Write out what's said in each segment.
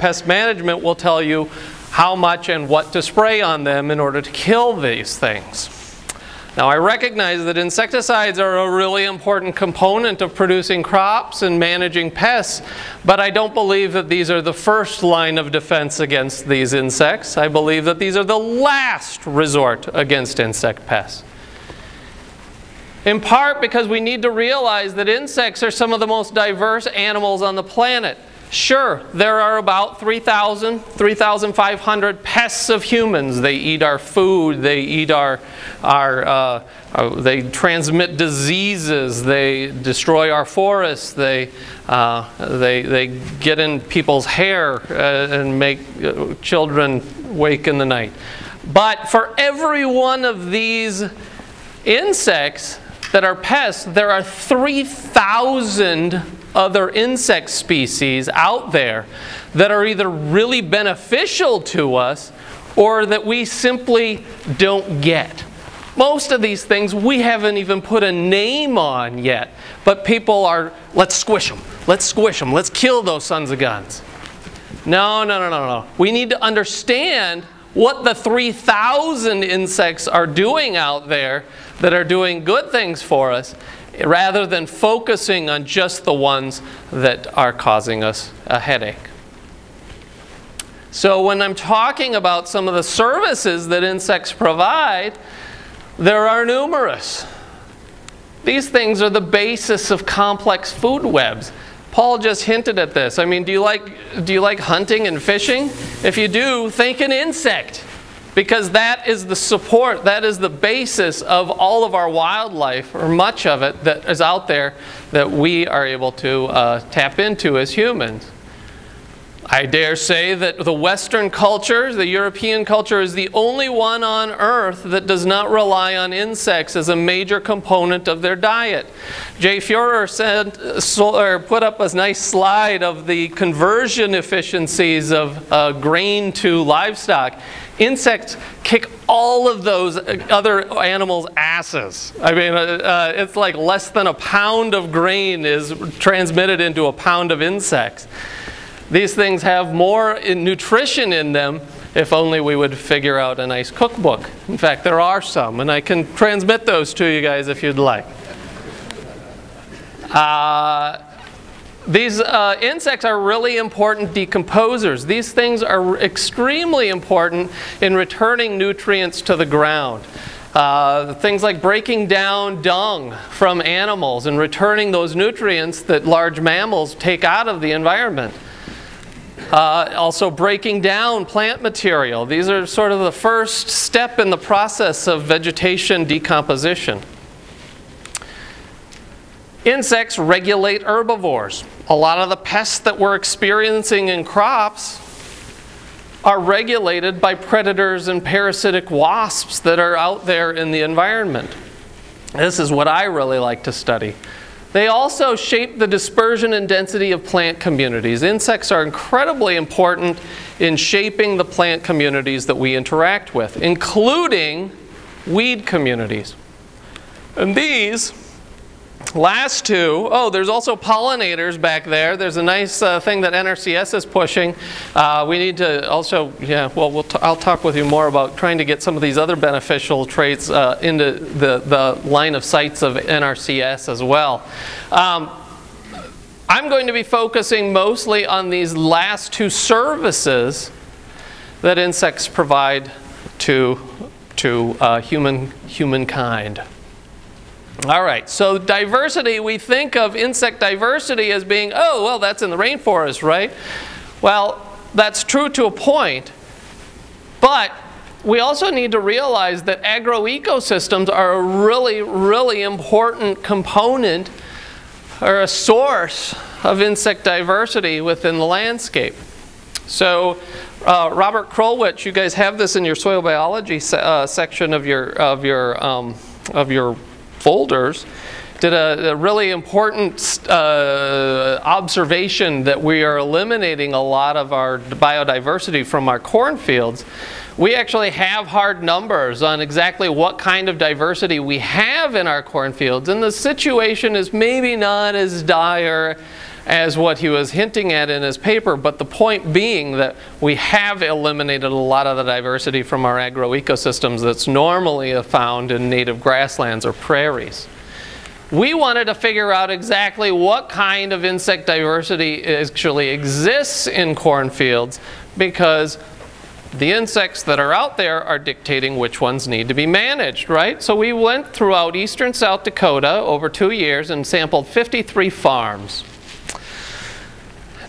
pest management will tell you how much and what to spray on them in order to kill these things. Now I recognize that insecticides are a really important component of producing crops and managing pests, but I don't believe that these are the first line of defense against these insects. I believe that these are the last resort against insect pests. In part because we need to realize that insects are some of the most diverse animals on the planet. Sure, there are about 3,000, 3,500 pests of humans. They eat our food, they eat our, our uh, uh, they transmit diseases, they destroy our forests, they, uh, they, they get in people's hair uh, and make uh, children wake in the night. But for every one of these insects that are pests, there are 3,000 other insect species out there that are either really beneficial to us or that we simply don't get. Most of these things we haven't even put a name on yet, but people are, let's squish them, let's squish them, let's kill those sons of guns. No, no, no, no, no. We need to understand what the 3,000 insects are doing out there that are doing good things for us rather than focusing on just the ones that are causing us a headache. So when I'm talking about some of the services that insects provide, there are numerous. These things are the basis of complex food webs. Paul just hinted at this. I mean, do you like, do you like hunting and fishing? If you do, think an insect because that is the support, that is the basis of all of our wildlife, or much of it that is out there that we are able to uh, tap into as humans. I dare say that the Western culture, the European culture, is the only one on earth that does not rely on insects as a major component of their diet. Jay Fuhrer sent, put up a nice slide of the conversion efficiencies of uh, grain to livestock. Insects kick all of those other animals' asses. I mean, uh, uh, it's like less than a pound of grain is transmitted into a pound of insects. These things have more in nutrition in them if only we would figure out a nice cookbook. In fact, there are some, and I can transmit those to you guys if you'd like. Uh, these uh, insects are really important decomposers. These things are extremely important in returning nutrients to the ground. Uh, things like breaking down dung from animals and returning those nutrients that large mammals take out of the environment. Uh, also breaking down plant material. These are sort of the first step in the process of vegetation decomposition. Insects regulate herbivores. A lot of the pests that we're experiencing in crops are regulated by predators and parasitic wasps that are out there in the environment. This is what I really like to study. They also shape the dispersion and density of plant communities. Insects are incredibly important in shaping the plant communities that we interact with, including weed communities. And these last two, oh, there's also pollinators back there. There's a nice uh, thing that NRCS is pushing. Uh, we need to also, yeah, well, we'll t- I'll talk with you more about trying to get some of these other beneficial traits uh, into the, the line of sights of NRCS as well. Um, I'm going to be focusing mostly on these last two services that insects provide to, to uh, human, humankind. All right, so diversity, we think of insect diversity as being, oh, well, that's in the rainforest, right? Well, that's true to a point, but we also need to realize that agroecosystems are a really, really important component or a source of insect diversity within the landscape. So, uh, Robert Krulwich, you guys have this in your soil biology se uh, section of your of your um, of your folders did a, a really important uh, observation that we are eliminating a lot of our biodiversity from our cornfields. We actually have hard numbers on exactly what kind of diversity we have in our cornfields, and the situation is maybe not as dire as what he was hinting at in his paper, but the point being that we have eliminated a lot of the diversity from our agroecosystems that's normally found in native grasslands or prairies. We wanted to figure out exactly what kind of insect diversity actually exists in cornfields because the insects that are out there are dictating which ones need to be managed, right? So we went throughout eastern South Dakota over two years and sampled 53 farms.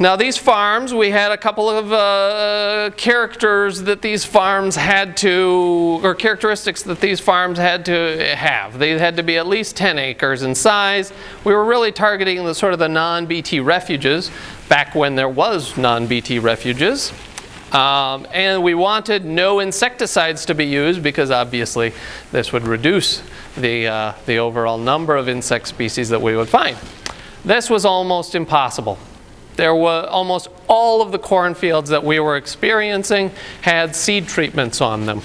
Now these farms, we had a couple of uh, characters that these farms had to, or characteristics that these farms had to have. They had to be at least 10 acres in size. We were really targeting the sort of the non-BT refuges, back when there was non-BT refuges. Um, and we wanted no insecticides to be used because obviously this would reduce the, uh, the overall number of insect species that we would find. This was almost impossible there were almost all of the cornfields that we were experiencing had seed treatments on them.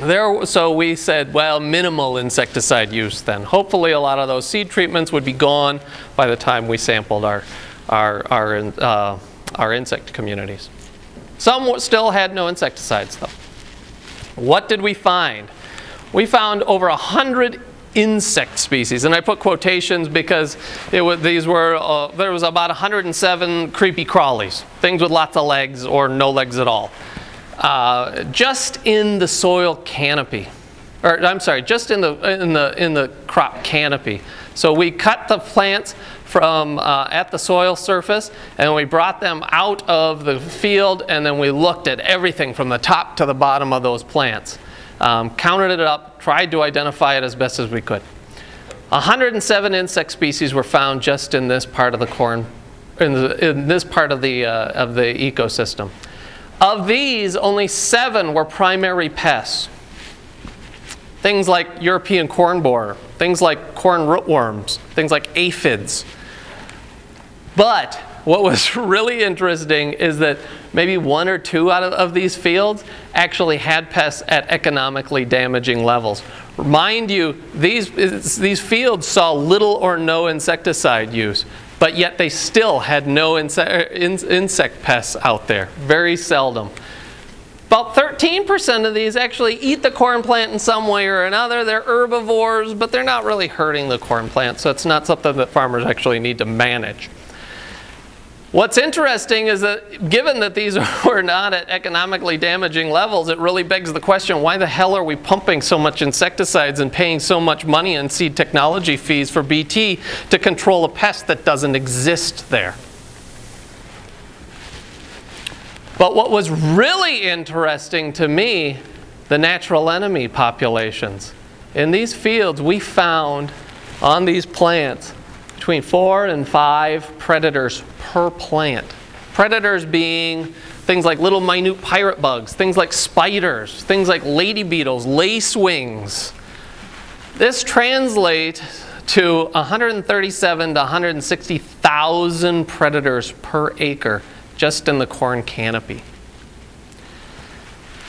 There, so we said, well, minimal insecticide use then. Hopefully a lot of those seed treatments would be gone by the time we sampled our, our, our, uh, our insect communities. Some still had no insecticides though. What did we find? We found over 100 insect species. And I put quotations because it was, these were, uh, there was about 107 creepy crawlies, things with lots of legs or no legs at all. Uh, just in the soil canopy, or I'm sorry, just in the, in the, in the crop canopy. So we cut the plants from uh, at the soil surface and we brought them out of the field and then we looked at everything from the top to the bottom of those plants um, counted it up, tried to identify it as best as we could. 107 insect species were found just in this part of the corn, in, the, in this part of the, uh, of the ecosystem. Of these, only seven were primary pests. Things like European corn borer, things like corn rootworms, things like aphids. But what was really interesting is that maybe one or two out of, of, these fields actually had pests at economically damaging levels. Mind you, these, these fields saw little or no insecticide use, but yet they still had no inse in, insect pests out there, very seldom. About 13% of these actually eat the corn plant in some way or another. They're herbivores, but they're not really hurting the corn plant, so it's not something that farmers actually need to manage. What's interesting is that given that these were not at economically damaging levels, it really begs the question, why the hell are we pumping so much insecticides and paying so much money in seed technology fees for BT to control a pest that doesn't exist there? But what was really interesting to me, the natural enemy populations. In these fields, we found on these plants between four and five predators per plant. Predators being things like little minute pirate bugs, things like spiders, things like lady beetles, lacewings. This translates to 137 to 160,000 predators per acre just in the corn canopy.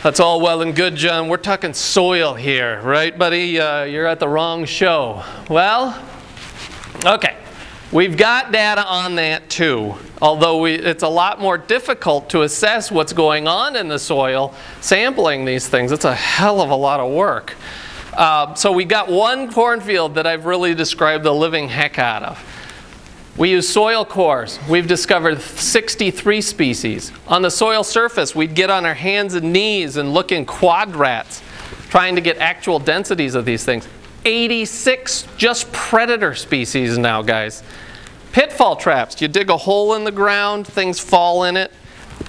That's all well and good, John. We're talking soil here, right, buddy? Uh, you're at the wrong show. Well, okay. We've got data on that too, although we, it's a lot more difficult to assess what's going on in the soil sampling these things. It's a hell of a lot of work. Uh, so we got one cornfield that I've really described the living heck out of. We use soil cores. We've discovered 63 species. On the soil surface, we'd get on our hands and knees and look in quadrats, trying to get actual densities of these things. 86 just predator species now, guys. Pitfall traps. You dig a hole in the ground, things fall in it.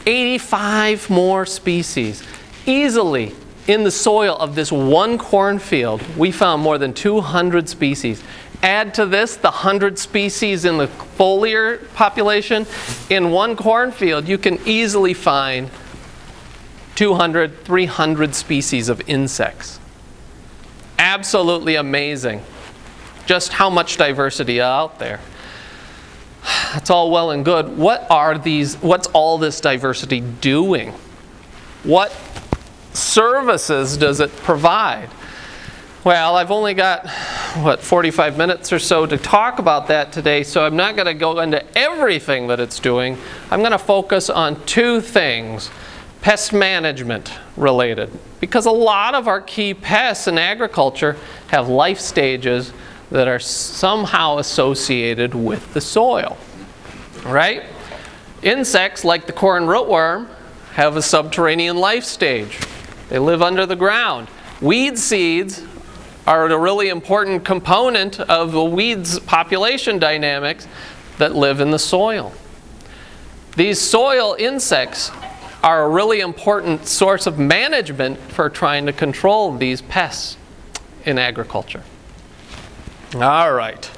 85 more species. Easily in the soil of this one cornfield, we found more than 200 species. Add to this the 100 species in the foliar population. In one cornfield, you can easily find 200, 300 species of insects absolutely amazing just how much diversity out there. That's all well and good. What are these, what's all this diversity doing? What services does it provide? Well, I've only got what, 45 minutes or so to talk about that today, so I'm not going to go into everything that it's doing. I'm going to focus on two things pest management related. Because a lot of our key pests in agriculture have life stages that are somehow associated with the soil. Right? Insects like the corn rootworm have a subterranean life stage. They live under the ground. Weed seeds are a really important component of the weeds population dynamics that live in the soil. These soil insects are a really important source of management for trying to control these pests in agriculture. All right.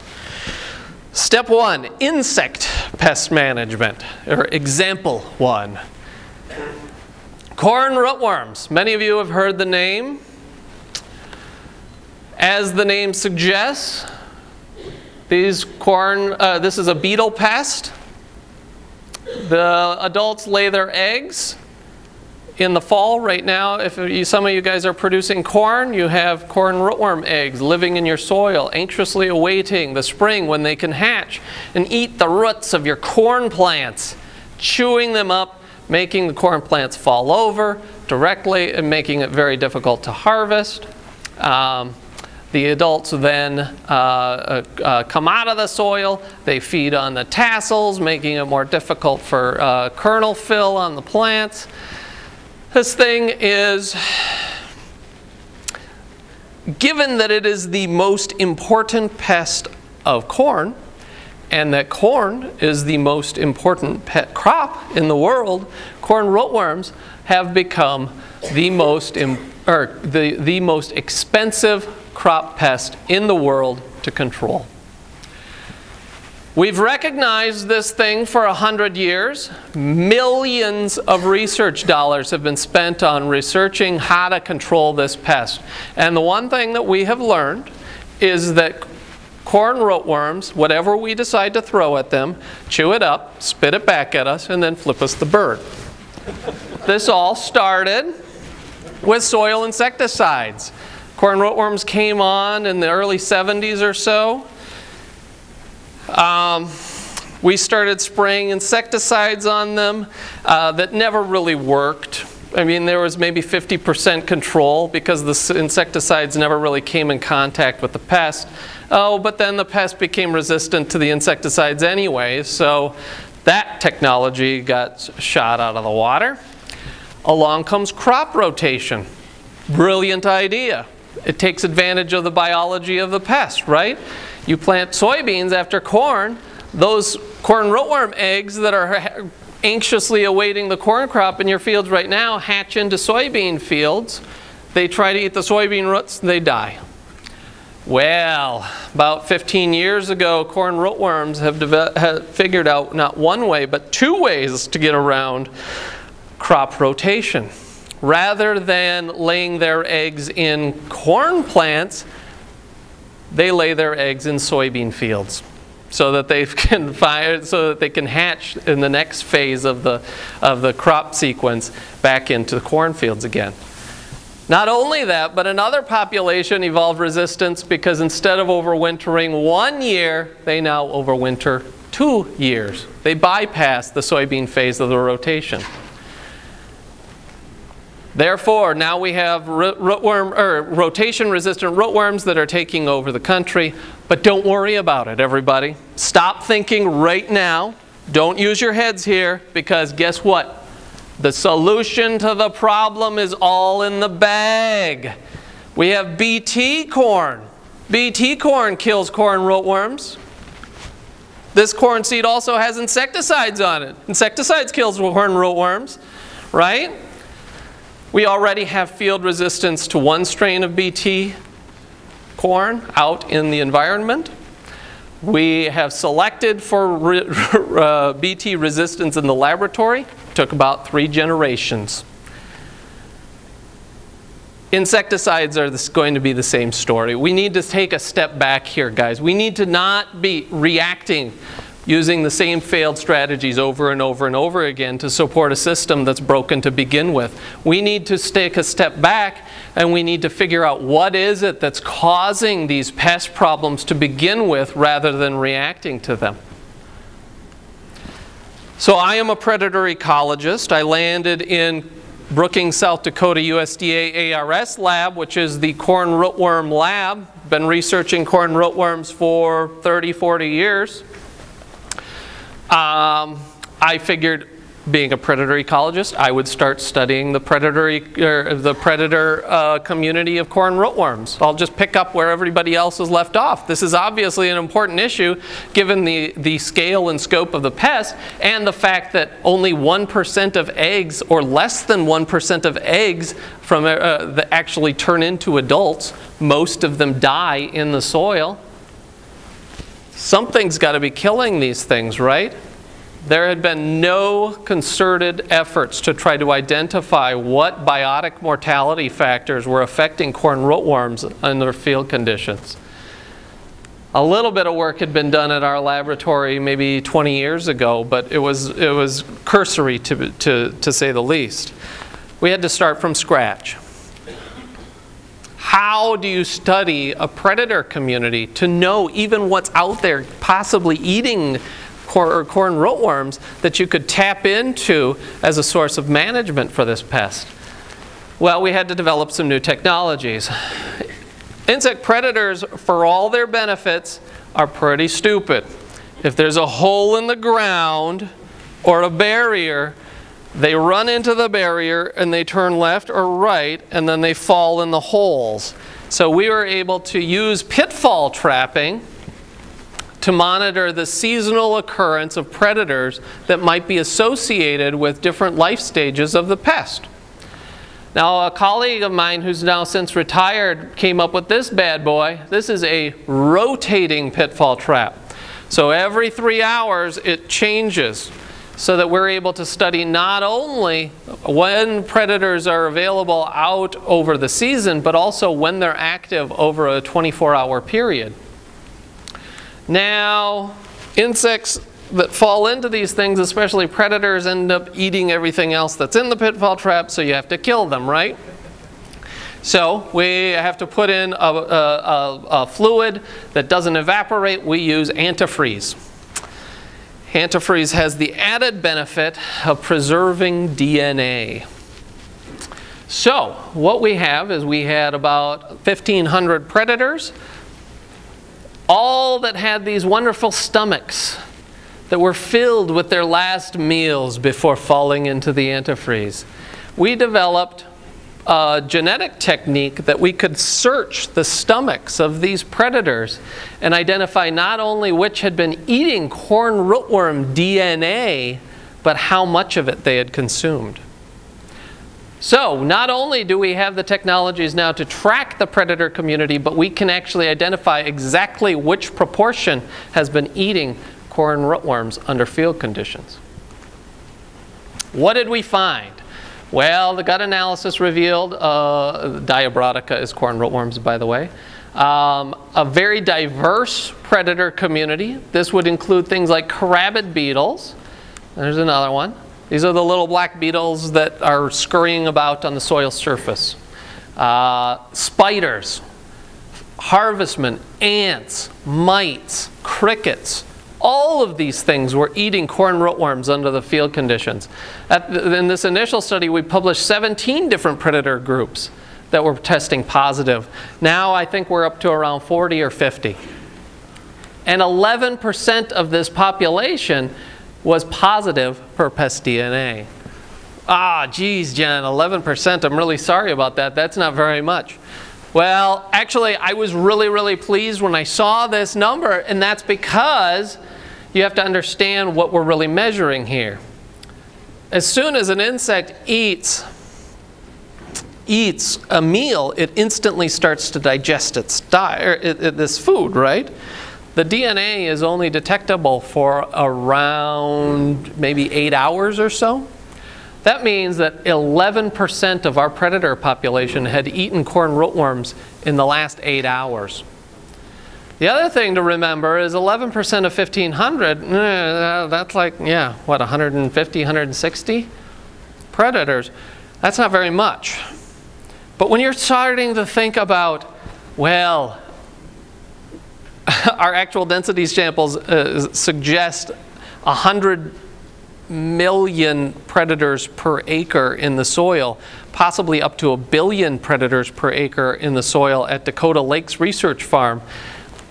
Step one, insect pest management, or example one. Corn rootworms. Many of you have heard the name. As the name suggests, these corn, uh, this is a beetle pest. The adults lay their eggs in the fall right now. If you, some of you guys are producing corn, you have corn rootworm eggs living in your soil, anxiously awaiting the spring when they can hatch and eat the roots of your corn plants, chewing them up making the corn plants fall over directly and making it very difficult to harvest. Um, the adults then uh, uh, uh, come out of the soil. They feed on the tassels, making it more difficult for uh, kernel fill on the plants. This thing is, given that it is the most important pest of corn, and that corn is the most important pet crop in the world, corn rootworms have become the most, or the, the most expensive crop pest in the world to control. We've recognized this thing for a hundred years. Millions of research dollars have been spent on researching how to control this pest. And the one thing that we have learned is that corn rootworms, whatever we decide to throw at them, chew it up, spit it back at us, and then flip us the bird. this all started with soil insecticides. Corn rootworms came on in the early 70s or so. Um, we started spraying insecticides on them uh, that never really worked. I mean, there was maybe 50% control because the insecticides never really came in contact with the pest. Oh, but then the pest became resistant to the insecticides anyway, so that technology got shot out of the water. Along comes crop rotation. Brilliant idea. It takes advantage of the biology of the pest, right? You plant soybeans after corn, those corn rootworm eggs that are anxiously awaiting the corn crop in your fields right now hatch into soybean fields. They try to eat the soybean roots, they die. Well, about 15 years ago, corn rootworms have, have, figured out not one way, but two ways to get around crop rotation. Rather than laying their eggs in corn plants, they lay their eggs in soybean fields so that they can fire, so that they can hatch in the next phase of the, of the crop sequence back into the cornfields again. Not only that, but another population evolved resistance because instead of overwintering one year, they now overwinter two years. They bypass the soybean phase of the rotation. Therefore, now we have rootworm, or rotation-resistant rootworms that are taking over the country. But don't worry about it, everybody. Stop thinking right now. Don't use your heads here because guess what? The solution to the problem is all in the bag. We have BT corn. BT corn kills corn rootworms. This corn seed also has insecticides on it. Insecticides kills corn rootworms, right? We already have field resistance to one strain of BT corn out in the environment. We have selected for re uh, BT resistance in the laboratory. Took about three generations. Insecticides are this, going to be the same story. We need to take a step back here, guys. We need to not be reacting using the same failed strategies over and over and over again to support a system that's broken to begin with. We need to take a step back and we need to figure out what is it that's causing these pest problems to begin with rather than reacting to them. So I am a predator ecologist. I landed in Brookings, South Dakota USDA ARS lab, which is the corn rootworm lab. Been researching corn rootworms for 30, 40 years. Um, I figured being a predator ecologist, I would start studying the predator, er, the predator uh, community of corn rootworms. I'll just pick up where everybody else has left off. This is obviously an important issue given the, the scale and scope of the pest and the fact that only 1% of eggs or less than 1% of eggs from, uh, actually turn into adults, most of them die in the soil. Something's got to be killing these things, right? There had been no concerted efforts to try to identify what biotic mortality factors were affecting corn rootworms under field conditions. A little bit of work had been done at our laboratory maybe 20 years ago, but it was, it was cursory to, to, to say the least. We had to start from scratch. How do you study a predator community to know even what's out there possibly eating corn, or corn rootworms that you could tap into as a source of management for this pest? Well, we had to develop some new technologies. Insect predators, for all their benefits, are pretty stupid. If there's a hole in the ground or a barrier, they run into the barrier and they turn left or right and then they fall in the holes. So we were able to use pitfall trapping to monitor the seasonal occurrence of predators that might be associated with different life stages of the pest. Now, a colleague of mine who's now since retired came up with this bad boy. This is a rotating pitfall trap. So every three hours it changes so that we're able to study not only when predators are available out over the season, but also when they're active over a 24 hour period. Now, insects that fall into these things, especially predators, end up eating everything else that's in the pitfall trap, so you have to kill them, right? So we have to put in a, a, a, a fluid that doesn't evaporate. We use antifreeze. Antifreeze has the added benefit of preserving DNA. So what we have is we had about 1,500 predators all that had these wonderful stomachs that were filled with their last meals before falling into the antifreeze. We developed a genetic technique that we could search the stomachs of these predators and identify not only which had been eating corn rootworm DNA, but how much of it they had consumed. So not only do we have the technologies now to track the predator community, but we can actually identify exactly which proportion has been eating corn rootworms under field conditions. What did we find? Well, the gut analysis revealed, uh, Diabrotica is corn rootworms, by the way, um, a very diverse predator community. This would include things like carabid beetles. There's another one. These are the little black beetles that are scurrying about on the soil surface. Uh, spiders, harvestmen, ants, mites, crickets, all of these things were eating corn rootworms under the field conditions. The, in this initial study, we published 17 different predator groups that were testing positive. Now I think we're up to around 40 or 50. And 11% of this population was positive for pest DNA. Ah, geez, Jen, 11%. I'm really sorry about that. That's not very much. Well, actually, I was really, really pleased when I saw this number, and that's because you have to understand what we're really measuring here. As soon as an insect eats eats a meal, it instantly starts to digest its diet, er, this food, right? The DNA is only detectable for around maybe eight hours or so. That means that 11% of our predator population had eaten corn rootworms in the last eight hours. The other thing to remember is 11% of 1,500, eh, that's like, yeah, what, 150, 160 predators? That's not very much. But when you're starting to think about, well, our actual density samples uh, suggest 100 million predators per acre in the soil, possibly up to a billion predators per acre in the soil at Dakota Lakes Research Farm.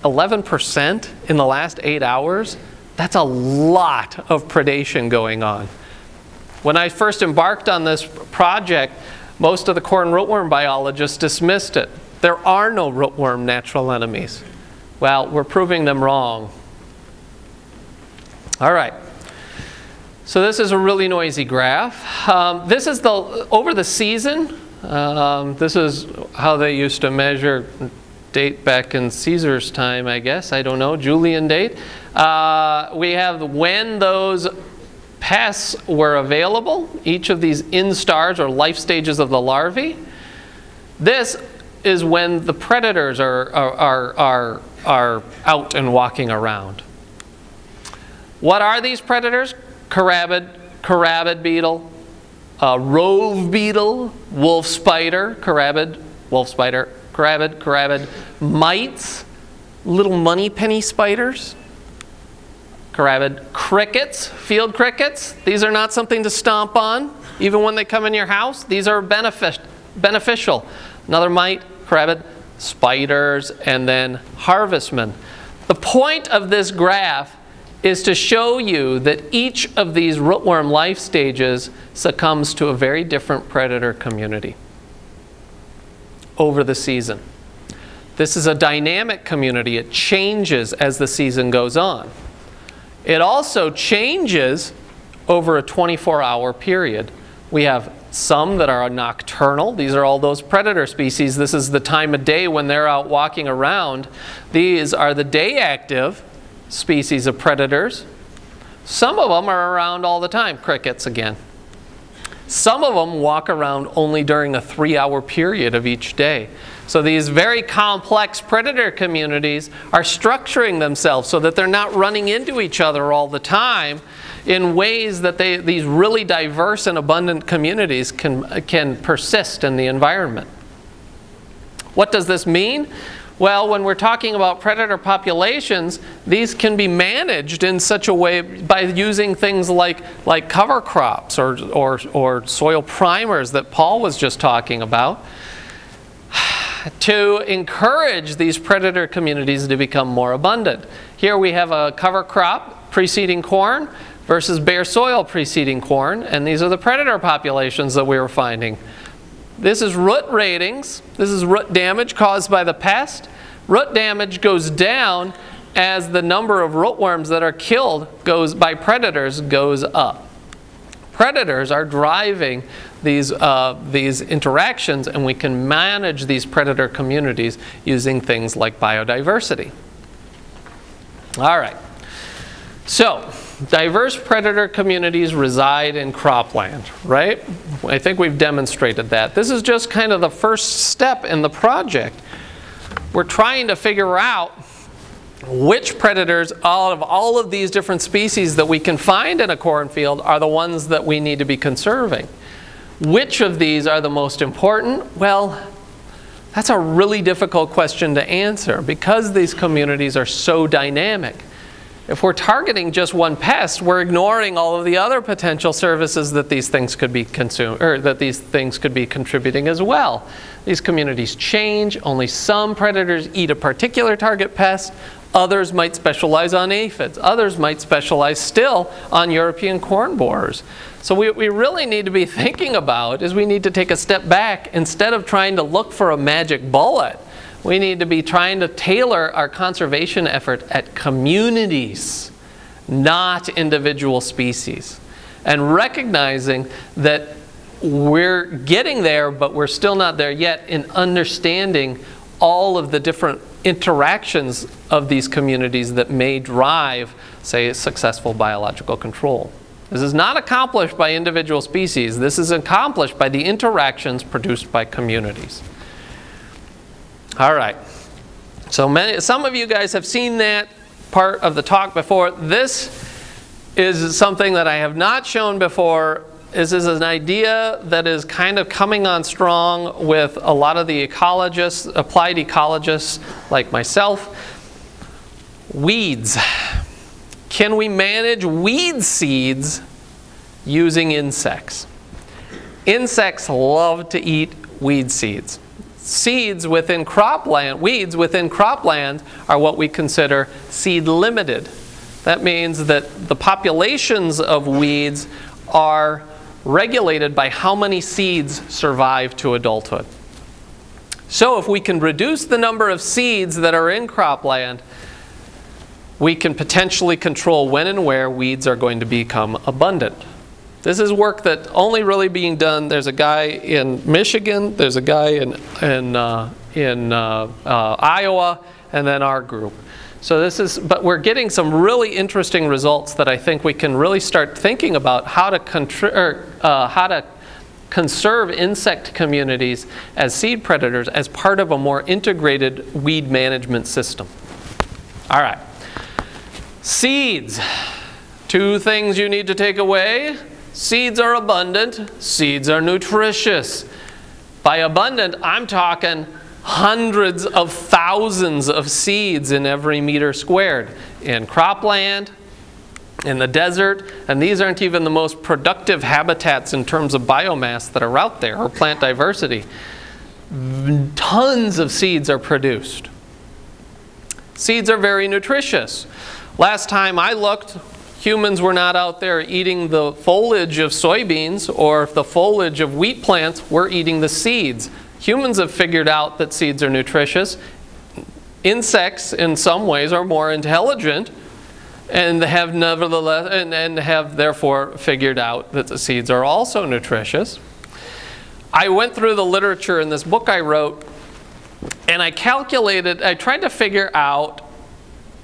11% in the last eight hours, that's a lot of predation going on. When I first embarked on this project, most of the corn rootworm biologists dismissed it. There are no rootworm natural enemies. Well, we're proving them wrong. All right. So this is a really noisy graph. Um, this is the over the season. Um, this is how they used to measure date back in Caesar's time, I guess. I don't know, Julian date. Uh, we have when those pests were available, each of these instars or life stages of the larvae. This is when the predators are, are, are, are, out and walking around. What are these predators? Carabid, carabid beetle, uh, rove beetle, wolf spider, carabid, wolf spider, carabid, carabid, mites, little money penny spiders, carabid, crickets, field crickets. These are not something to stomp on, even when they come in your house. These are benefic beneficial. Another mite, carabid, spiders, and then harvestmen. The point of this graph is to show you that each of these rootworm life stages succumbs to a very different predator community over the season. This is a dynamic community. It changes as the season goes on. It also changes over a 24-hour period. We have some that are nocturnal. These are all those predator species. This is the time of day when they're out walking around. These are the day active species of predators. Some of them are around all the time, crickets again. Some of them walk around only during a three hour period of each day. So these very complex predator communities are structuring themselves so that they're not running into each other all the time in ways that they, these really diverse and abundant communities can, can persist in the environment. What does this mean? Well, when we're talking about predator populations, these can be managed in such a way by using things like, like cover crops or, or, or soil primers that Paul was just talking about to encourage these predator communities to become more abundant. Here we have a cover crop preceding corn versus bare soil preceding corn, and these are the predator populations that we were finding. This is root ratings. This is root damage caused by the pest. Root damage goes down as the number of rootworms that are killed goes by predators goes up. Predators are driving these, uh, these interactions and we can manage these predator communities using things like biodiversity. All right. So, diverse predator communities reside in cropland, right? I think we've demonstrated that. This is just kind of the first step in the project. We're trying to figure out which predators out of all of these different species that we can find in a cornfield are the ones that we need to be conserving. Which of these are the most important? Well, that's a really difficult question to answer because these communities are so dynamic. If we're targeting just one pest, we're ignoring all of the other potential services that these things could be consumed or that these things could be contributing as well. These communities change. Only some predators eat a particular target pest. Others might specialize on aphids. Others might specialize still on European corn borers. So what we really need to be thinking about is we need to take a step back instead of trying to look for a magic bullet we need to be trying to tailor our conservation effort at communities, not individual species. And recognizing that we're getting there, but we're still not there yet in understanding all of the different interactions of these communities that may drive, say, successful biological control. This is not accomplished by individual species. This is accomplished by the interactions produced by communities. All right. So many, some of you guys have seen that part of the talk before. This is something that I have not shown before. This is an idea that is kind of coming on strong with a lot of the ecologists, applied ecologists like myself. Weeds. Can we manage weed seeds using insects? Insects love to eat weed seeds. Seeds within cropland, weeds within cropland are what we consider seed limited. That means that the populations of weeds are regulated by how many seeds survive to adulthood. So if we can reduce the number of seeds that are in cropland, we can potentially control when and where weeds are going to become abundant. This is work that only really being done. There's a guy in Michigan, there's a guy in, in, uh, in uh, uh, Iowa, and then our group. So this is, but we're getting some really interesting results that I think we can really start thinking about how to, or, uh, how to conserve insect communities as seed predators as part of a more integrated weed management system. All right. Seeds. Two things you need to take away. Seeds are abundant, seeds are nutritious. By abundant, I'm talking hundreds of thousands of seeds in every meter squared in cropland, in the desert, and these aren't even the most productive habitats in terms of biomass that are out there or plant diversity. Tons of seeds are produced. Seeds are very nutritious. Last time I looked, humans were not out there eating the foliage of soybeans or the foliage of wheat plants, we're eating the seeds. Humans have figured out that seeds are nutritious. Insects, in some ways, are more intelligent and have nevertheless and, and have therefore figured out that the seeds are also nutritious. I went through the literature in this book I wrote and I calculated, I tried to figure out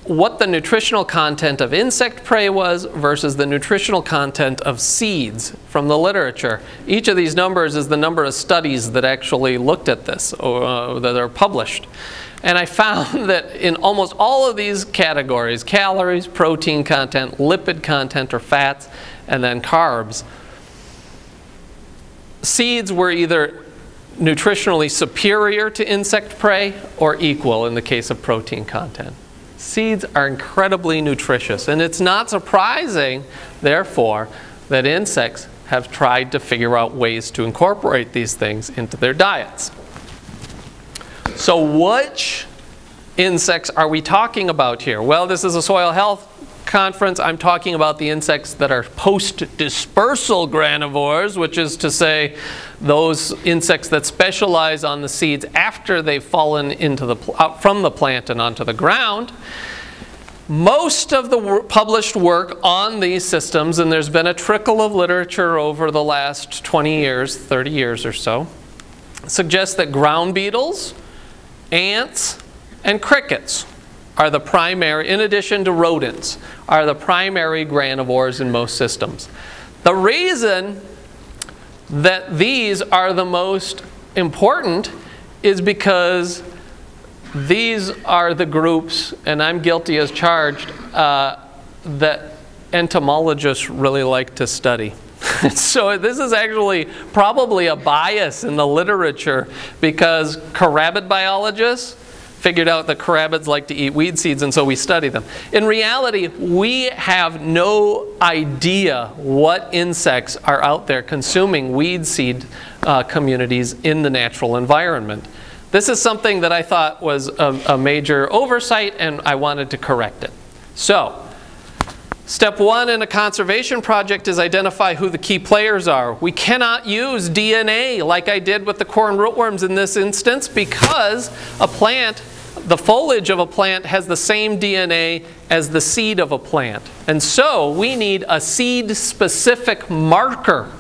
what the nutritional content of insect prey was versus the nutritional content of seeds from the literature. Each of these numbers is the number of studies that actually looked at this or uh, that are published. And I found that in almost all of these categories, calories, protein content, lipid content or fats, and then carbs, seeds were either nutritionally superior to insect prey or equal in the case of protein content. Seeds are incredibly nutritious, and it's not surprising, therefore, that insects have tried to figure out ways to incorporate these things into their diets. So, which insects are we talking about here? Well, this is a soil health conference, I'm talking about the insects that are post-dispersal granivores, which is to say those insects that specialize on the seeds after they've fallen into the, from the plant and onto the ground. Most of the published work on these systems, and there's been a trickle of literature over the last 20 years, 30 years or so, suggests that ground beetles, ants, and crickets are the primary, in addition to rodents, are the primary granivores in most systems. The reason that these are the most important is because these are the groups, and I'm guilty as charged, uh, that entomologists really like to study. so this is actually probably a bias in the literature because carabid biologists figured out that carabids like to eat weed seeds, and so we study them. In reality, we have no idea what insects are out there consuming weed seed uh, communities in the natural environment. This is something that I thought was a, a major oversight, and I wanted to correct it. So, Step one in a conservation project is identify who the key players are. We cannot use DNA like I did with the corn rootworms in this instance because a plant, the foliage of a plant has the same DNA as the seed of a plant. And so we need a seed specific marker.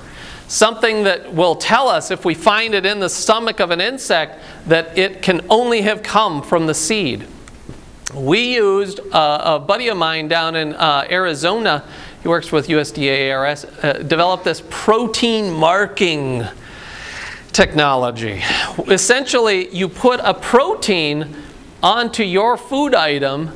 Something that will tell us if we find it in the stomach of an insect that it can only have come from the seed we used uh, a buddy of mine down in uh, Arizona, he works with USDA ARS, uh, developed this protein marking technology. Essentially, you put a protein onto your food item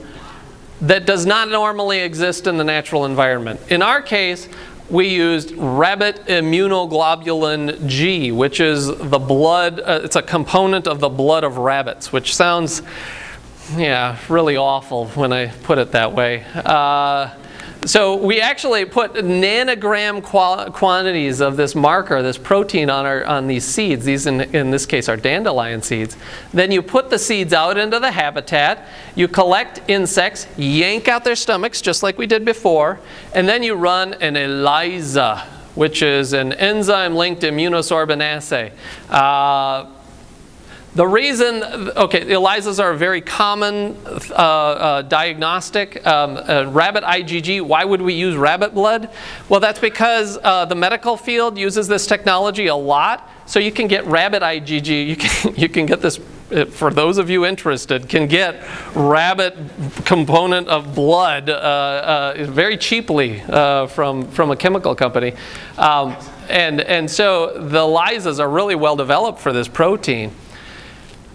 that does not normally exist in the natural environment. In our case, we used rabbit immunoglobulin G, which is the blood, uh, it's a component of the blood of rabbits, which sounds, yeah, really awful when I put it that way. Uh, so we actually put nanogram quantities of this marker, this protein on, our, on these seeds. These in, in this case are dandelion seeds. Then you put the seeds out into the habitat. You collect insects, yank out their stomachs just like we did before, and then you run an ELISA, which is an enzyme-linked immunosorbent assay. Uh, the reason, okay, ELISAs are a very common uh, uh, diagnostic. Um, uh, rabbit IgG, why would we use rabbit blood? Well, that's because uh, the medical field uses this technology a lot. So you can get rabbit IgG, you can, you can get this, uh, for those of you interested, can get rabbit component of blood uh, very cheaply from, from a chemical company. Um, and, and so the ELISAs are really well developed for this protein.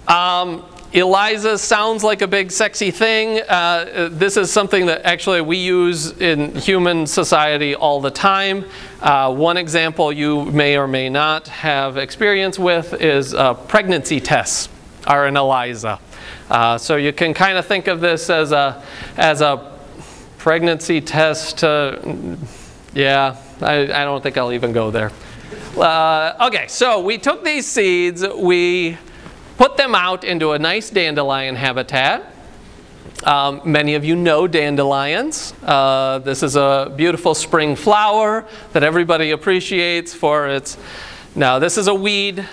Um, ELISA sounds like a big sexy thing. Uh, this is something that actually we use in human society all the time. Uh, one example you may or may not have experience with is uh, pregnancy tests are an ELISA. Uh, so you can kind of think of this as a, as a pregnancy test. yeah, I, I, don't think I'll even go there. Uh, okay, so we took these seeds, we put them out into a nice dandelion habitat. Um, many of you know dandelions. Uh, this is a beautiful spring flower that everybody appreciates for its. Now, this is a weed,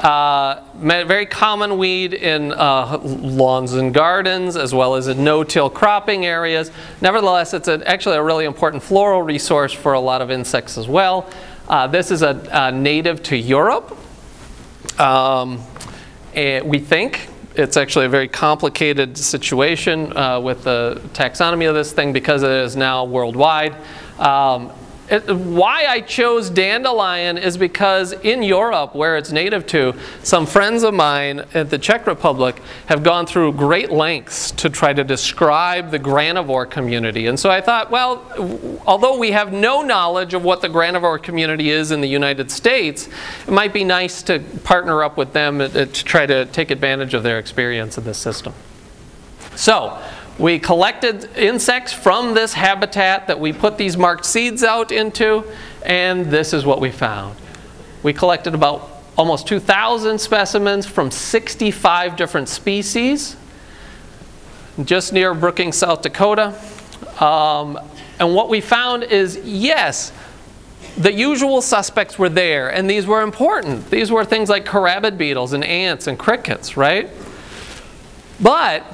uh, very common weed in uh, lawns and gardens as well as in no-till cropping areas. Nevertheless, it's a, actually a really important floral resource for a lot of insects as well. Uh, this is a, a, native to Europe. Um, and we think it's actually a very complicated situation uh, with the taxonomy of this thing because it is now worldwide. Um, why I chose dandelion is because in Europe, where it's native to, some friends of mine at the Czech Republic have gone through great lengths to try to describe the granivore community. And so I thought, well, although we have no knowledge of what the granivore community is in the United States, it might be nice to partner up with them uh, uh, to try to take advantage of their experience in this system. So, we collected insects from this habitat that we put these marked seeds out into, and this is what we found. We collected about almost 2,000 specimens from 65 different species, just near Brookings, South Dakota. Um, and what we found is, yes, the usual suspects were there, and these were important. These were things like carabid beetles and ants and crickets, right? But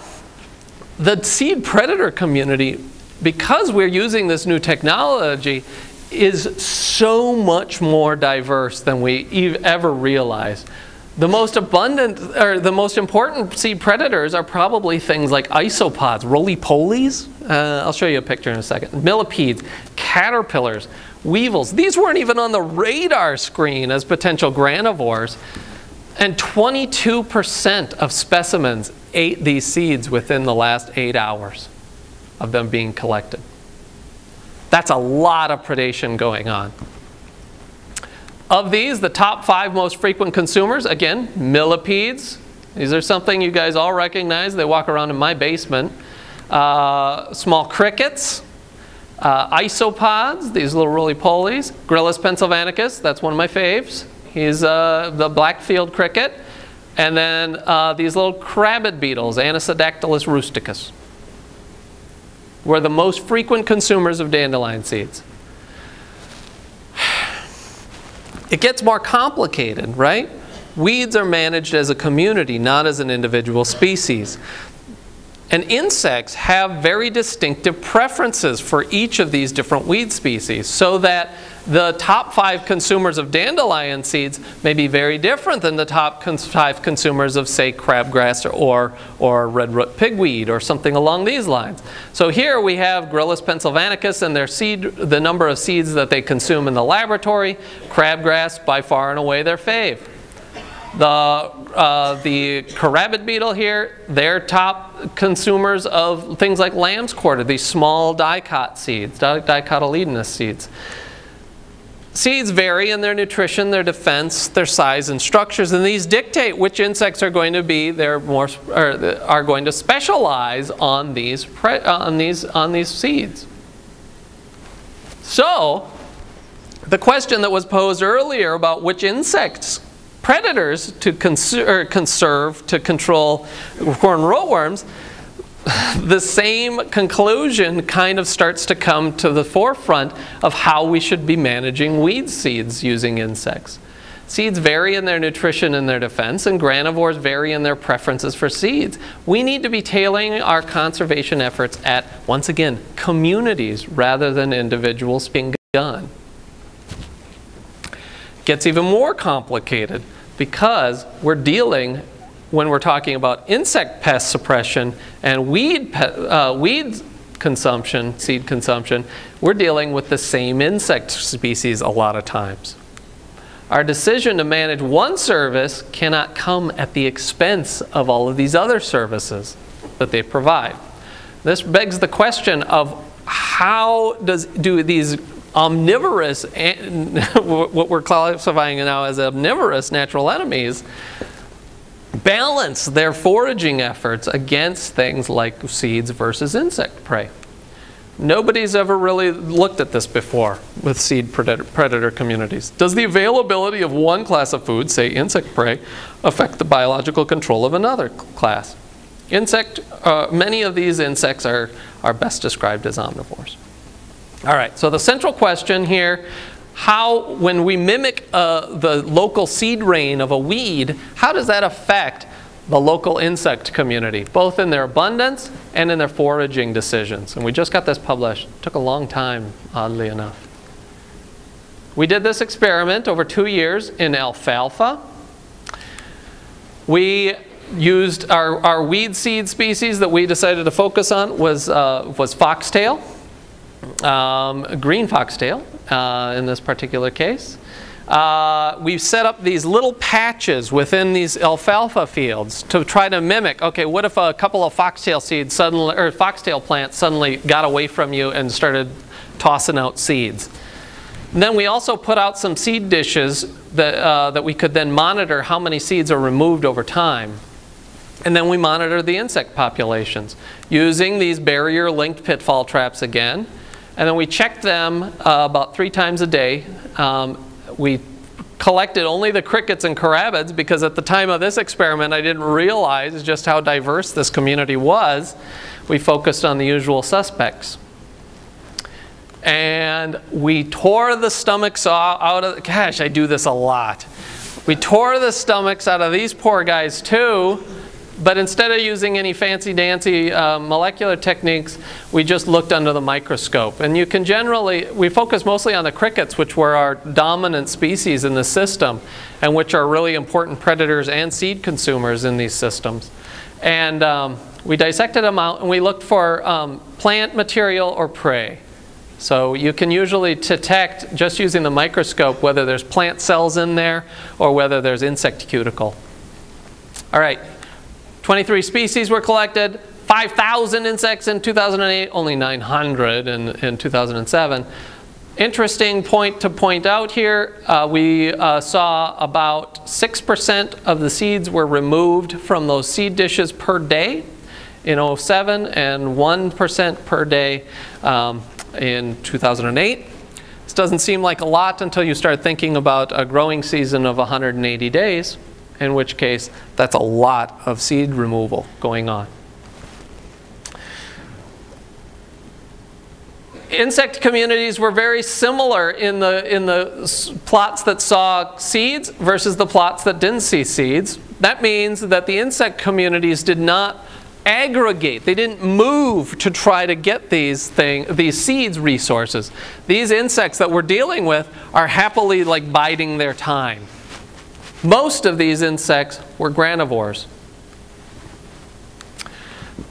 the seed predator community, because we're using this new technology, is so much more diverse than we ever realized. The most abundant, or the most important seed predators are probably things like isopods, roly-polies. Uh, I'll show you a picture in a second. Millipedes, caterpillars, weevils. These weren't even on the radar screen as potential granivores. And 22% of specimens ate these seeds within the last eight hours of them being collected. That's a lot of predation going on. Of these, the top five most frequent consumers, again, millipedes. These are something you guys all recognize. They walk around in my basement. Uh, small crickets, uh, isopods, these little roly-polies. Gryllus pennsylvanicus, that's one of my faves. He's uh, the black-field cricket. And then uh, these little carabid beetles, Anisodactylus rusticus, were the most frequent consumers of dandelion seeds. It gets more complicated, right? Weeds are managed as a community, not as an individual species. And insects have very distinctive preferences for each of these different weed species so that the top five consumers of dandelion seeds may be very different than the top cons five consumers of, say, crabgrass or, or redroot pigweed or something along these lines. So here we have Gryllus pennsylvanicus and their seed, the number of seeds that they consume in the laboratory. Crabgrass, by far and away their fave. The, uh, the carabid beetle here, they're top consumers of things like lamb's quarter, these small dicot seeds, dicotyledonous seeds. Seeds vary in their nutrition, their defense, their size and structures, and these dictate which insects are going to be they're more are going to specialize on these on these on these seeds. So, the question that was posed earlier about which insects predators to conserve to control corn rootworms the same conclusion kind of starts to come to the forefront of how we should be managing weed seeds using insects. Seeds vary in their nutrition and their defense, and granivores vary in their preferences for seeds. We need to be tailoring our conservation efforts at, once again, communities rather than individuals being done. Gets even more complicated because we're dealing when we're talking about insect pest suppression and weed, uh, weed consumption, seed consumption, we're dealing with the same insect species a lot of times. Our decision to manage one service cannot come at the expense of all of these other services that they provide. This begs the question of how does, do these omnivorous, what we're classifying now as omnivorous natural enemies, balance their foraging efforts against things like seeds versus insect prey. Nobody's ever really looked at this before with seed predator, communities. Does the availability of one class of food, say insect prey, affect the biological control of another class? Insect, uh, many of these insects are, are best described as omnivores. All right, so the central question here how, when we mimic uh, the local seed rain of a weed, how does that affect the local insect community, both in their abundance and in their foraging decisions? And we just got this published. It took a long time, oddly enough. We did this experiment over two years in alfalfa. We used our, our weed seed species that we decided to focus on was, uh, was foxtail, um, green foxtail, uh, in this particular case. Uh, we've set up these little patches within these alfalfa fields to try to mimic, okay, what if a couple of foxtail seeds suddenly, or foxtail plants suddenly got away from you and started tossing out seeds. And then we also put out some seed dishes that, uh, that we could then monitor how many seeds are removed over time. And then we monitor the insect populations using these barrier linked pitfall traps again. And then we checked them uh, about three times a day. Um, we collected only the crickets and carabids because at the time of this experiment I didn't realize just how diverse this community was. We focused on the usual suspects. And we tore the stomachs out of, gosh, I do this a lot. We tore the stomachs out of these poor guys too but instead of using any fancy dancy uh, molecular techniques, we just looked under the microscope. And you can generally, we focus mostly on the crickets, which were our dominant species in the system, and which are really important predators and seed consumers in these systems. And um, we dissected them out and we looked for um, plant material or prey. So you can usually detect, just using the microscope, whether there's plant cells in there or whether there's insect cuticle. All right, 23 species were collected, 5,000 insects in 2008, only 900 in, in 2007. Interesting point to point out here, uh, we uh, saw about 6% of the seeds were removed from those seed dishes per day in 07 and 1% per day um, in 2008. This doesn't seem like a lot until you start thinking about a growing season of 180 days in which case that's a lot of seed removal going on. Insect communities were very similar in the, in the plots that saw seeds versus the plots that didn't see seeds. That means that the insect communities did not aggregate. They didn't move to try to get these thing, these seeds resources. These insects that we're dealing with are happily like biding their time. Most of these insects were granivores.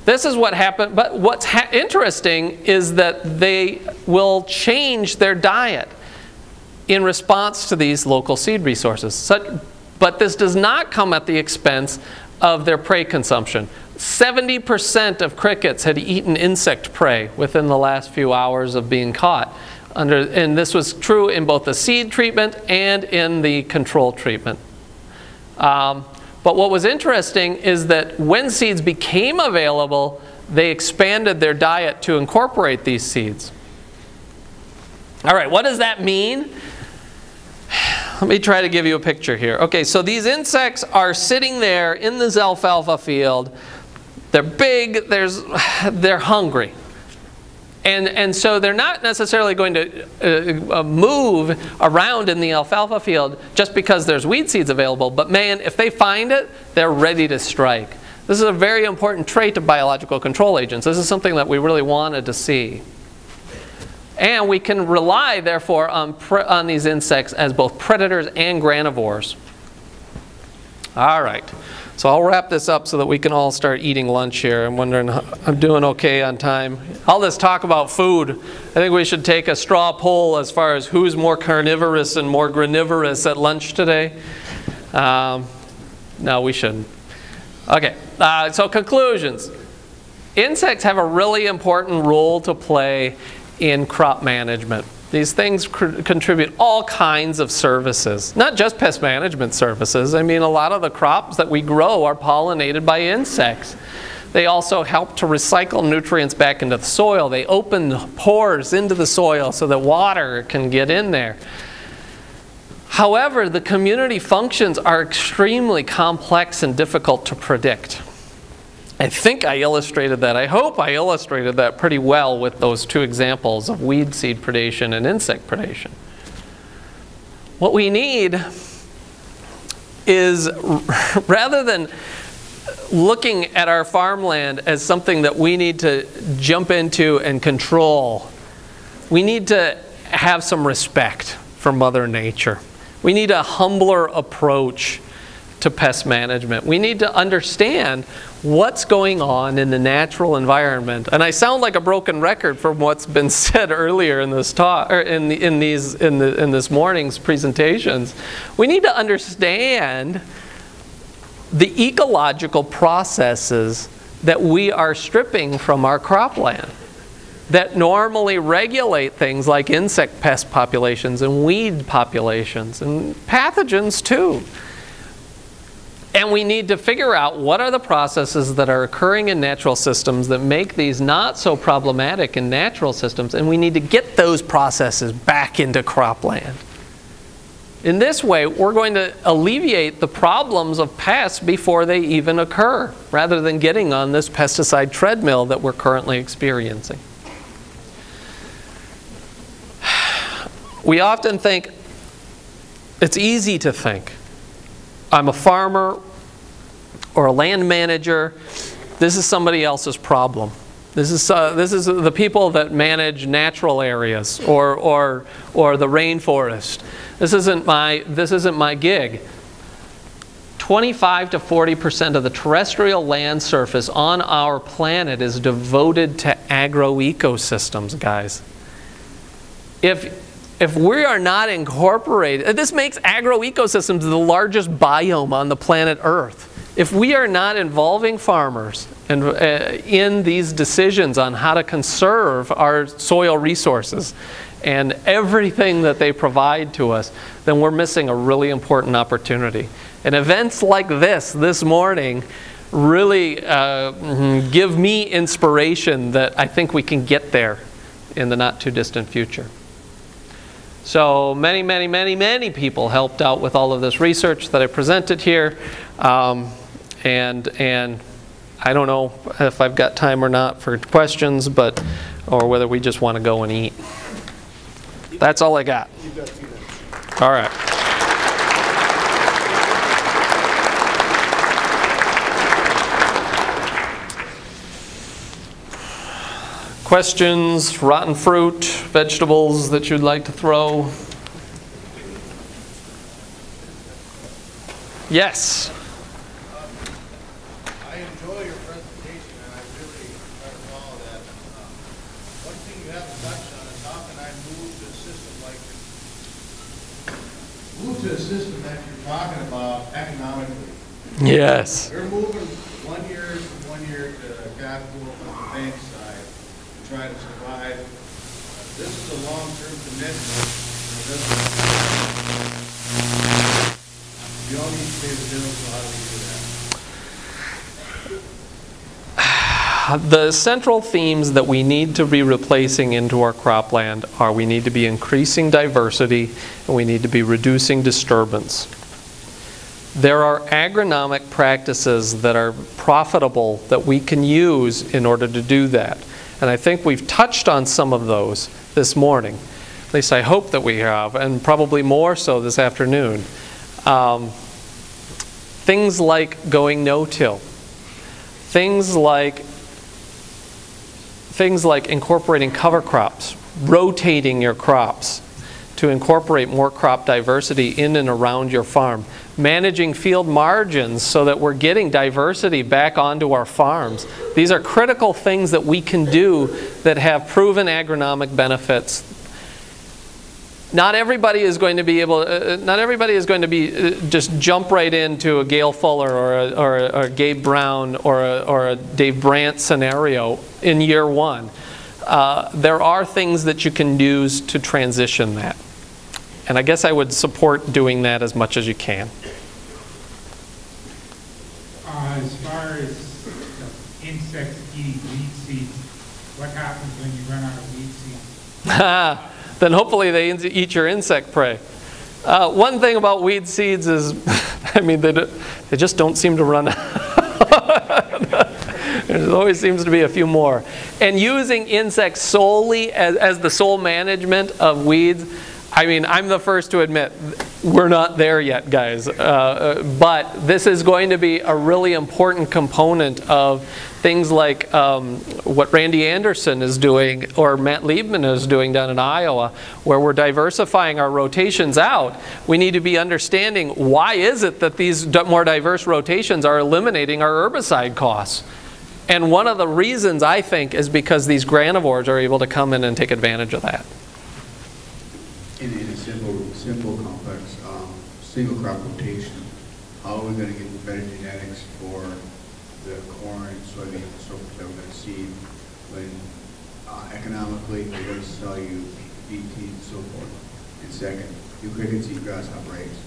This is what happened, but what's interesting is that they will change their diet in response to these local seed resources. But this does not come at the expense of their prey consumption. 70% of crickets had eaten insect prey within the last few hours of being caught. Under, and this was true in both the seed treatment and in the control treatment. Um, but what was interesting is that when seeds became available, they expanded their diet to incorporate these seeds. All right, what does that mean? Let me try to give you a picture here. Okay, so these insects are sitting there in this alfalfa field. They're big, there's, they're hungry. And, and so they're not necessarily going to uh, uh, move around in the alfalfa field just because there's weed seeds available. But man, if they find it, they're ready to strike. This is a very important trait of biological control agents. This is something that we really wanted to see. And we can rely, therefore, on, on these insects as both predators and granivores. All right. So I'll wrap this up so that we can all start eating lunch here. I'm wondering, I'm doing okay on time. All this talk about food, I think we should take a straw poll as far as who's more carnivorous and more granivorous at lunch today. Um, no, we shouldn't. Okay, uh, so conclusions. Insects have a really important role to play in crop management. These things contribute all kinds of services, not just pest management services. I mean, a lot of the crops that we grow are pollinated by insects. They also help to recycle nutrients back into the soil. They open pores into the soil so that water can get in there. However, the community functions are extremely complex and difficult to predict. I think I illustrated that. I hope I illustrated that pretty well with those two examples of weed seed predation and insect predation. What we need is rather than looking at our farmland as something that we need to jump into and control, we need to have some respect for Mother Nature. We need a humbler approach to pest management. We need to understand what's going on in the natural environment. And I sound like a broken record from what's been said earlier in this talk or er, in, the, in these in, the, in this morning's presentations. We need to understand the ecological processes that we are stripping from our cropland that normally regulate things like insect pest populations and weed populations and pathogens too. And we need to figure out what are the processes that are occurring in natural systems that make these not so problematic in natural systems, and we need to get those processes back into cropland. In this way, we're going to alleviate the problems of pests before they even occur, rather than getting on this pesticide treadmill that we're currently experiencing. We often think, it's easy to think, I'm a farmer or a land manager, this is somebody else's problem. This is, uh, this is the people that manage natural areas or, or, or the rainforest. This isn't, my, this isn't my gig. 25 to 40% of the terrestrial land surface on our planet is devoted to agroecosystems, guys. If, if we are not incorporated, this makes agroecosystems the largest biome on the planet Earth. If we are not involving farmers uh, in these decisions on how to conserve our soil resources and everything that they provide to us, then we're missing a really important opportunity. And events like this, this morning, really uh, give me inspiration that I think we can get there in the not too distant future. So many, many, many, many people helped out with all of this research that I presented here. Um, and and I don't know if I've got time or not for questions, but or whether we just want to go and eat. That's all I got. All right. Questions, rotten fruit, vegetables that you'd like to throw? Yes. move to a system that you're talking about economically. Yes. You're moving one year one year to Godpool on the bank side to try to survive. This is a long-term commitment. You all need to pay the bills, so how do we do that? The central themes that we need to be replacing into our cropland are we need to be increasing diversity and we need to be reducing disturbance. There are agronomic practices that are profitable that we can use in order to do that. And I think we've touched on some of those this morning. At least I hope that we have, and probably more so this afternoon. Um, things like going no-till. Things like things like incorporating cover crops, rotating your crops to incorporate more crop diversity in and around your farm, managing field margins so that we're getting diversity back onto our farms. These are critical things that we can do that have proven agronomic benefits. Not everybody is going to be able, uh, not everybody is going to be uh, just jump right into a Gail Fuller or a, or a, or a Gabe Brown or a, or a Dave Brandt scenario in year one. Uh, there are things that you can use to transition that. And I guess I would support doing that as much as you can. Uh, As far as the insects eating weed seeds, what happens when you run out of weed seeds? then hopefully they eat your insect prey. Uh, one thing about weed seeds is, I mean, they, do- they just don't seem to run out. There always seems to be a few more. And using insects solely as, as the sole management of weeds, I mean, I'm the first to admit we're not there yet, guys. Uh, Uh, but this is going to be a really important component of things like um, what Randy Anderson is doing or Matt Liebman is doing down in Iowa, where we're diversifying our rotations out. We need to be understanding why is it that these more diverse rotations are eliminating our herbicide costs. And one of the reasons I think is because these granivores are able to come in and take advantage of that. In, in a simple, simple, complex, um, single crop rotation, how are we gonna get better genetics for the corn, soybean, and so forth that we're gonna seed when uh, economically, they're gonna sell you BT and so forth? And second, do crickets eat grasshopper eggs?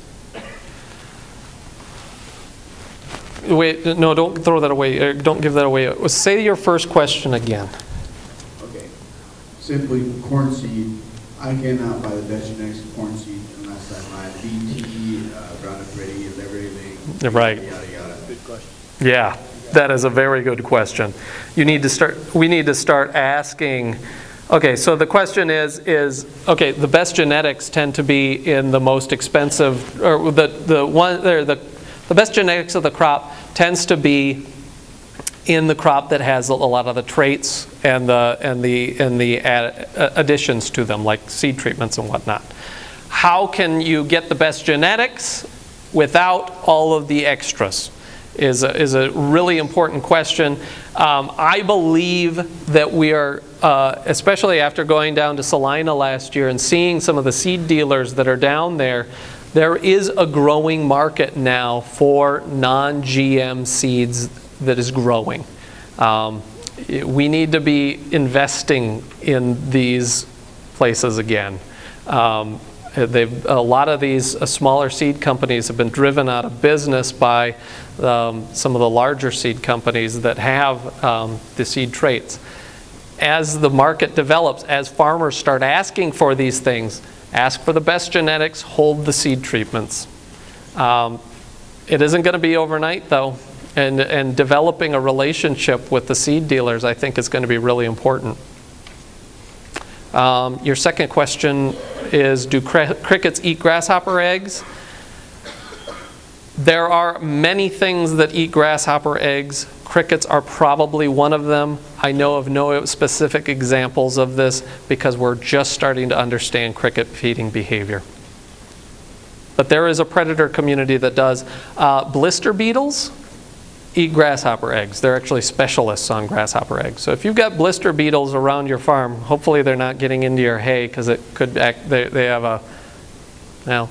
Wait, no, don't throw that away. Don't give that away. Say your first question again. Okay, simply corn seed, I cannot buy the best genetics of corn seed unless I buy BT, uh, Roundup Ready, Liberty Link. Right. Yada, yada. Good question. Yeah, that is a very good question. You need to start, we need to start asking, okay, so the question is, is, okay, the best genetics tend to be in the most expensive, or the, the one, or the, the best genetics of the crop tends to be in the crop that has a lot of the traits and the, and the, and the uh, additions to them, like seed treatments and whatnot. How can you get the best genetics without all of the extras? Is a, is a really important question. Um, I believe that we are, uh, especially after going down to Salina last year and seeing some of the seed dealers that are down there, there is a growing market now for non GM seeds that is growing. Um, we need to be investing in these places again. Um, they've, a lot of these uh, smaller seed companies have been driven out of business by um, some of the larger seed companies that have um, the seed traits. As the market develops, as farmers start asking for these things, ask for the best genetics, hold the seed treatments. Um, it isn't going to be overnight, though, and, and developing a relationship with the seed dealers, I think, is going to be really important. Um, your second question is Do cri- crickets eat grasshopper eggs? There are many things that eat grasshopper eggs. Crickets are probably one of them. I know of no specific examples of this because we're just starting to understand cricket feeding behavior. But there is a predator community that does. Uh, blister beetles eat grasshopper eggs. They're actually specialists on grasshopper eggs. So if you've got blister beetles around your farm, hopefully they're not getting into your hay because it could act, they, they have a, well,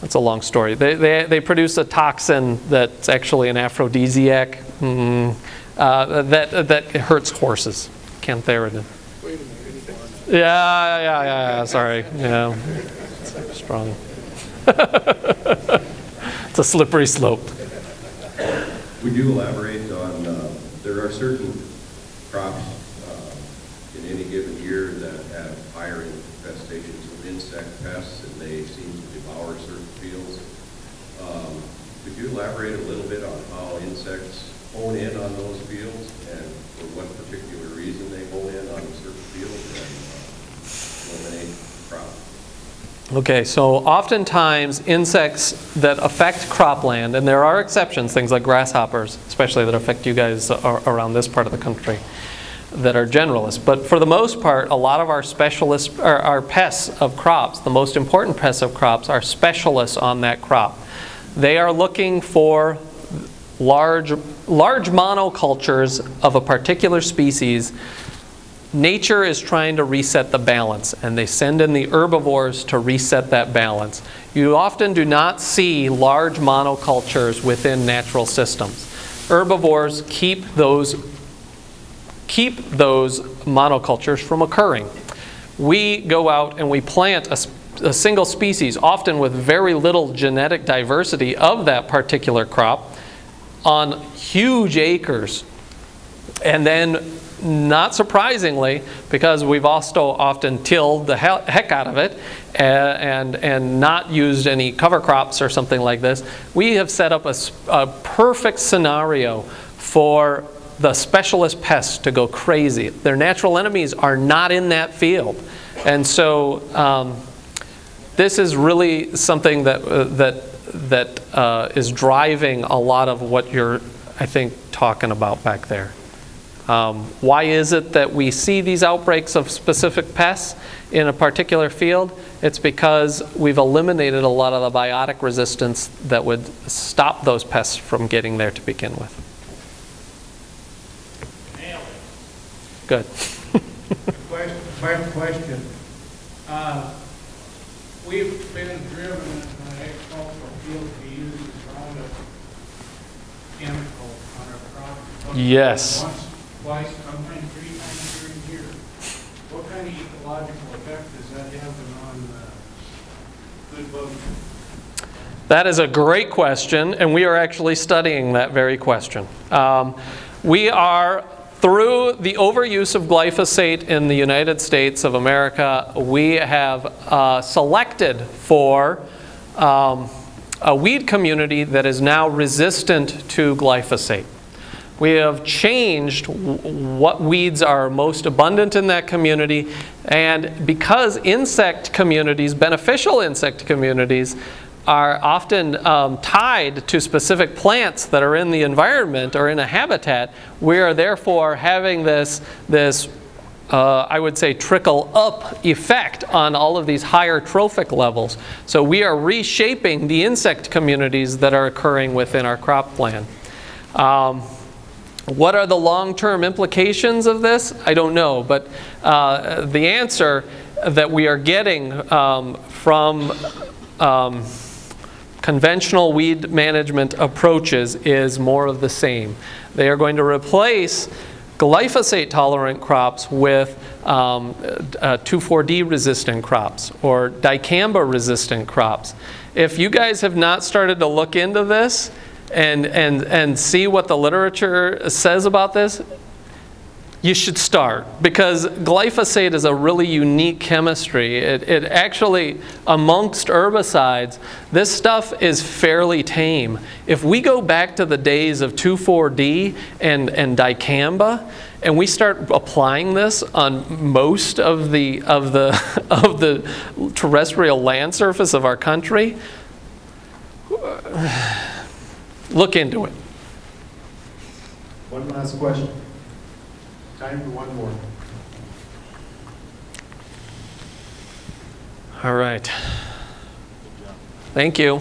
That's a long story. They, they, they produce a toxin that's actually an aphrodisiac mm, uh, that, that hurts horses, cantharidin. Yeah, yeah, yeah, yeah, sorry. Yeah, it's strong. it's a slippery slope. Would do elaborate on, uh, there are certain crops uh, in any given year that have higher infestations of insect pests, and they seem to devour certain fields. Um, Could you elaborate a little bit on how insects hone in on those fields, and for what particular reason they hone in on certain fields and uh, eliminate crops? Okay, so oftentimes insects that affect cropland, and there are exceptions, things like grasshoppers, especially that affect you guys around this part of the country, that are generalists. But for the most part, a lot of our specialists, our, pests of crops, the most important pests of crops, are specialists on that crop. They are looking for large, large monocultures of a particular species nature is trying to reset the balance, and they send in the herbivores to reset that balance. You often do not see large monocultures within natural systems. Herbivores keep those, keep those monocultures from occurring. We go out and we plant a, a single species, often with very little genetic diversity of that particular crop, on huge acres and then, not surprisingly, because we've also often tilled the heck out of it and, and not used any cover crops or something like this, we have set up a perfect scenario for the specialist pests to go crazy. Their natural enemies are not in that field. And so, um, this is really something that, uh, that, that uh, is driving a lot of what you're, I think, talking about back there. Um, why is it that we see these outbreaks of specific pests in a particular field? It's because we've eliminated a lot of the biotic resistance that would stop those pests from getting there to begin with. Good. Question, question, uh, we've been driven in an agricultural field to use Roundup chemical on our crops. Yes. Twice, sometimes three times during the year. What kind of ecological effect that on, uh, good bugs? That is a great question, and we are actually studying that very question. Um, we are, through the overuse of glyphosate in the United States of America, we have uh, selected for um, a weed community that is now resistant to glyphosate. We have changed what weeds are most abundant in that community, and because insect communities, beneficial insect communities, are often um, tied to specific plants that are in the environment or in a habitat, we are therefore having this, this uh, I would say, trickle up effect on all of these higher trophic levels. So we are reshaping the insect communities that are occurring within our crop plan. Um, what are the long term implications of this? I don't know, but uh, the answer that we are getting um, from um, conventional weed management approaches is more of the same. They are going to replace glyphosate tolerant crops with um, uh, 2,4-D resistant crops or dicamba resistant crops. If you guys have not started to look into this and, and, and see what the literature says about this, you should start because glyphosate is a really unique chemistry. It, it actually, amongst herbicides, this stuff is fairly tame. If we go back to the days of 2,4-D and, and dicamba, and we start applying this on most of the, of, the, of the terrestrial land surface of our country, look into it. One last question. Time for one more. All right. Thank you.